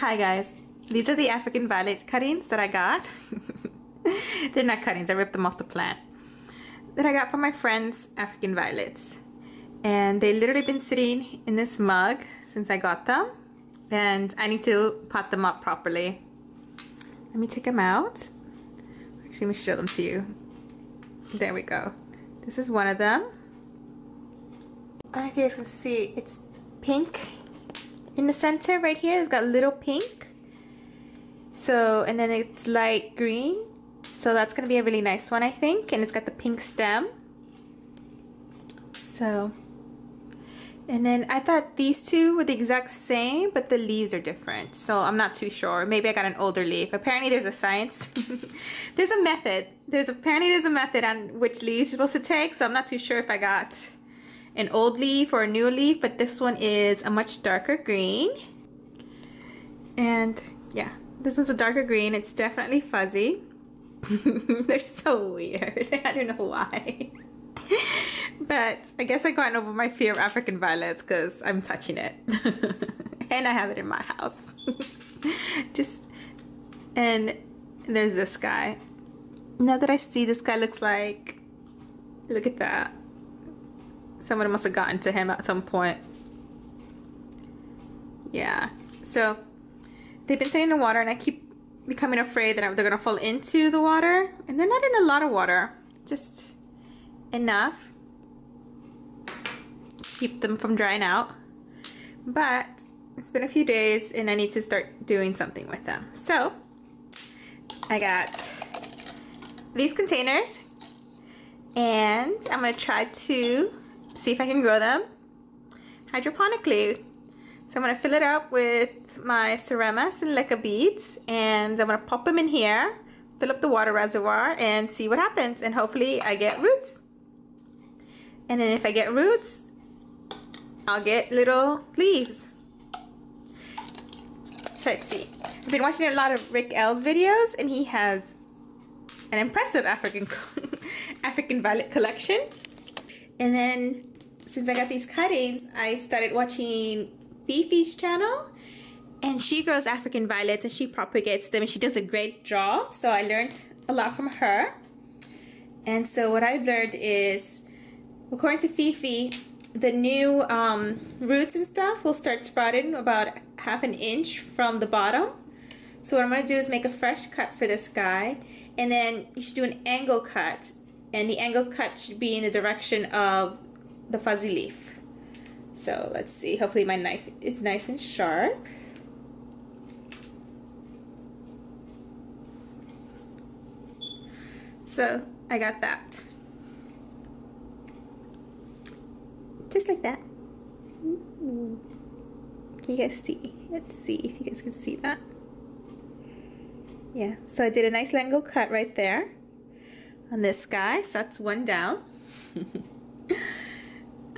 Hi guys, these are the African violet cuttings that I got. They're not cuttings, I ripped them off the plant. That I got from my friend's African violets. And they literally been sitting in this mug since I got them. And I need to pot them up properly. Let me take them out. Actually, let me show them to you. There we go. This is one of them. I don't know if you guys can see, it's pink in the center right here it's got little pink. So and then it's light green. So that's gonna be a really nice one I think. And it's got the pink stem. So and then I thought these two were the exact same but the leaves are different. So I'm not too sure. Maybe I got an older leaf. Apparently there's a science. There's a method. There's apparently there's a method on which leaves you're supposed to take so I'm not too sure if I got an old leaf or a new leaf, but this one is a much darker green. And yeah, this is a darker green. It's definitely fuzzy. They're so weird. I don't know why. but I guess I've gotten over my fear of African violets because I'm touching it. and I have it in my house. Just, and there's this guy. Now that I see this guy looks like, look at that. Someone must have gotten to him at some point. Yeah. So they've been sitting in the water and I keep becoming afraid that they're gonna fall into the water. And they're not in a lot of water, just enough. To keep them from drying out. But it's been a few days and I need to start doing something with them. So I got these containers and I'm gonna try to see if I can grow them hydroponically. So I'm to fill it up with my seramis and leca beads and I'm to pop them in here, fill up the water reservoir and see what happens and hopefully I get roots. And then if I get roots, I'll get little leaves. So let's see. I've been watching a lot of Rick L's videos and he has an impressive African African violet collection. And then since I got these cuttings, I started watching Fifi's channel and she grows African violets and she propagates them and she does a great job. So I learned a lot from her. And so what I've learned is, according to Fifi, the new um, roots and stuff will start sprouting about half an inch from the bottom. So what I'm going to do is make a fresh cut for this guy. And then you should do an angle cut. And the angle cut should be in the direction of the fuzzy leaf. So let's see, hopefully my knife is nice and sharp. So I got that. Just like that. Mm-hmm. Can you guys see? Let's see if you guys can see that. Yeah, so I did a nice angle cut right there on this guy. So that's one down.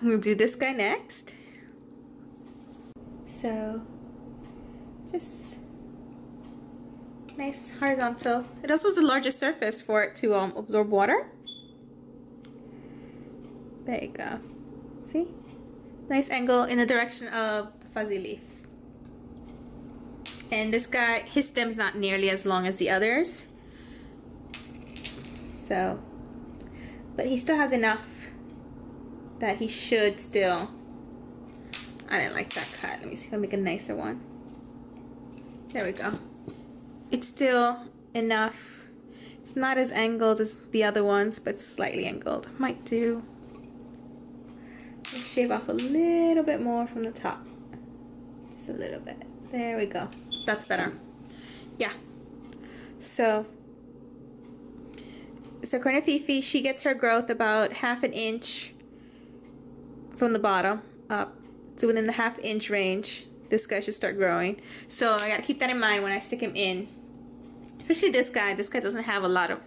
We'll do this guy next. So, just nice horizontal. It also has the largest surface for it to um, absorb water. There you go. See? Nice angle in the direction of the fuzzy leaf. And this guy, his stem's not nearly as long as the others. So, but he still has enough that he should still I didn't like that cut. Let me see if I make a nicer one. There we go. It's still enough. It's not as angled as the other ones but slightly angled. Might do. Shave off a little bit more from the top. Just a little bit. There we go. That's better. Yeah. So so Corner Fifi, she gets her growth about half an inch from the bottom up. To within the half inch range this guy should start growing. So I gotta keep that in mind when I stick him in. Especially this guy. This guy doesn't have a lot of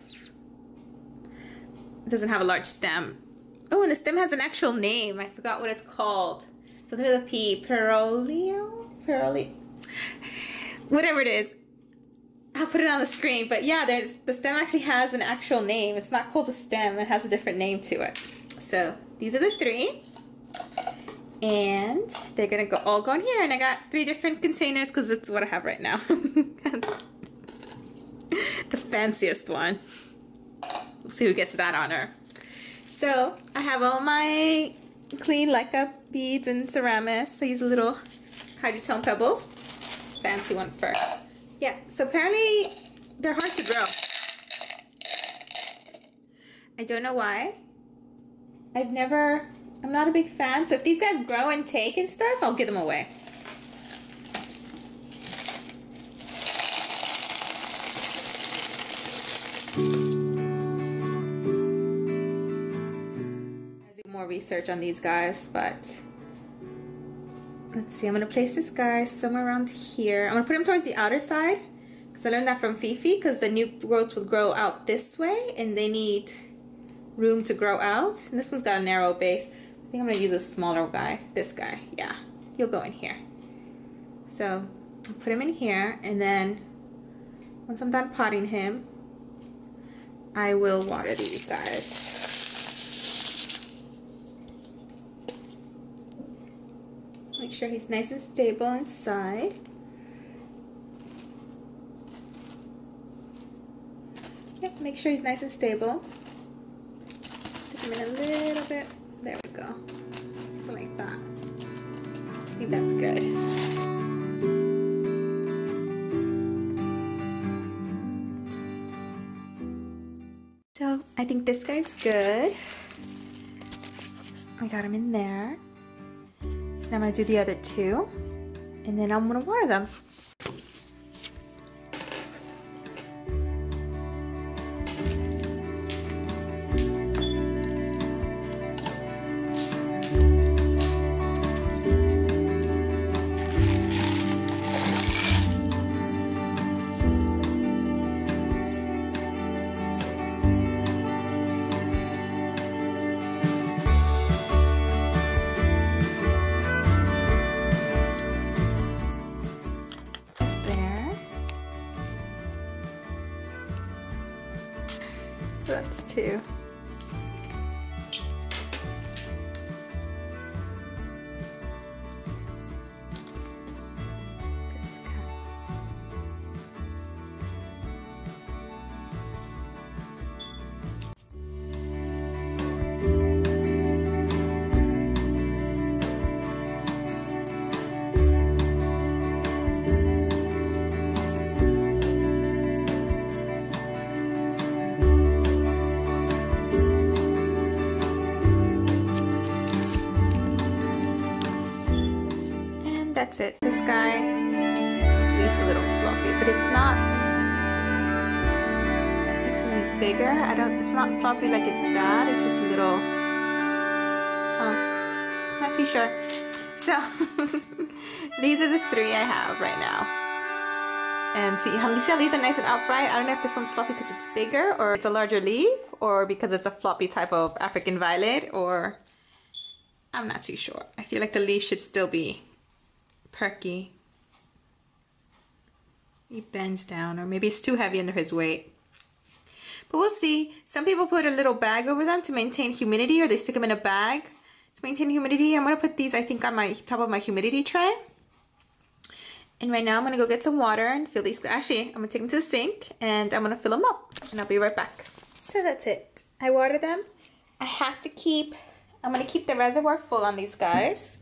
doesn't have a large stem. Oh and the stem has an actual name. I forgot what it's called. Something with a P. Parolio Parolio whatever it is I'll put it on the screen but yeah there's the stem actually has an actual name it's not called a stem it has a different name to it so these are the three And they're gonna go all go in here. And I got three different containers because it's what I have right now. the fanciest one. We'll see who gets that honor. So I have all my clean Leca beads and seramis. I use a little hydroton pebbles. Fancy one first. Yeah, so apparently they're hard to grow. I don't know why. I've never, I'm not a big fan. So if these guys grow and take and stuff, I'll give them away. I do more research on these guys, but let's see. I'm gonna place this guy somewhere around here. I'm gonna put him towards the outer side because I learned that from Fifi because the new growths would grow out this way and they need room to grow out. And this one's got a narrow base. I think I'm gonna use a smaller guy. This guy, yeah, he'll go in here. So I'll put him in here and then once I'm done potting him, I will water these guys. Make sure he's nice and stable inside. Yep, make sure he's nice and stable. Stick him in a little bit. There we go. Like that. I think that's good. So I think this guy's good. I got him in there. Now I'm gonna do the other two and then I'm gonna water them. So that's it. This guy is at a little floppy, but it's not. I think of these bigger. I don't. It's not floppy like it's bad. It's just a little. Oh, not too sure. So these are the three I have right now. And see how see how these are nice and upright. I don't know if this one's floppy because it's bigger, or it's a larger leaf, or because it's a floppy type of African violet, or I'm not too sure. I feel like the leaf should still be perky. He bends down, or maybe it's too heavy under his weight. But we'll see. Some people put a little bag over them to maintain humidity, or they stick them in a bag to maintain humidity. I'm gonna put these, I think, on my top of my humidity tray. And right now I'm gonna go get some water and fill these. Actually, I'm gonna take them to the sink and I'm gonna fill them up and I'll be right back. So that's it. I water them. I have to keep, I'm gonna keep the reservoir full on these guys.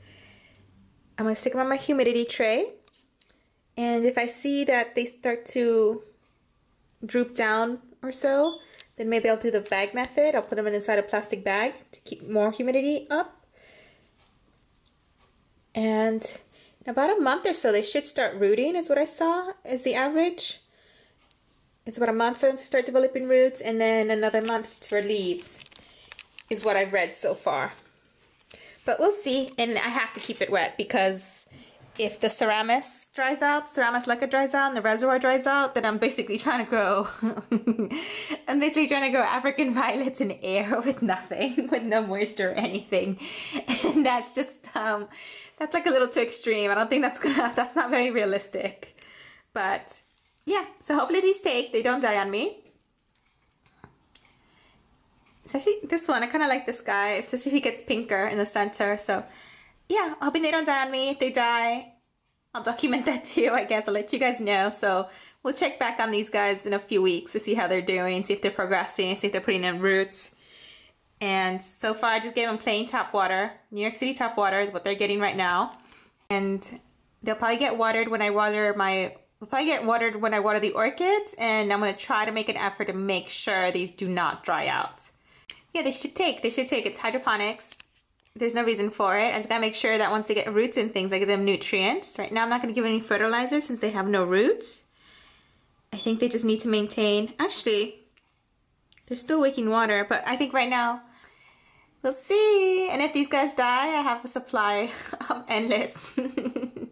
I'm gonna stick them on my humidity tray. And if I see that they start to droop down or so, then maybe I'll do the bag method. I'll put them inside a plastic bag to keep more humidity up. And in about a month or so, they should start rooting, is what I saw, is the average. It's about a month for them to start developing roots, and then another month for leaves, is what I've read so far. But we'll see, and I have to keep it wet because if the Seramis dries out, Seramis Leca dries out, and the reservoir dries out, then I'm basically trying to grow. I'm basically trying to grow African violets in air with nothing, with no moisture or anything, and that's just um, that's like a little too extreme. I don't think that's gonna, that's not very realistic. But yeah, so hopefully these take, they don't die on me. Especially this one, I kind of like this guy, especially if he gets pinker in the center. So yeah, hoping they don't die on me. If they die, I'll document that too, I guess. I'll let you guys know. So we'll check back on these guys in a few weeks to see how they're doing, see if they're progressing, see if they're putting in roots. And so far, I just gave them plain tap water. New York City tap water is what they're getting right now. And they'll probably get watered when I water my, will probably get watered when I water the orchids. And I'm going to try to make an effort to make sure these do not dry out. Yeah, they should take, they should take. It's hydroponics. There's no reason for it. I just gotta make sure that once they get roots and things, I give them nutrients. Right now, I'm not gonna give any fertilizer since they have no roots. I think they just need to maintain, actually, they're still waking water, but I think right now, we'll see. And if these guys die, I have a supply of endless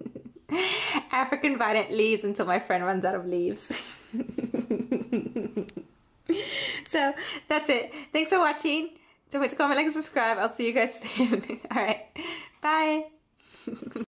African violet leaves until my friend runs out of leaves. so that's it. Thanks for watching. Don't forget to comment, like, and subscribe. I'll see you guys soon. All right. Bye.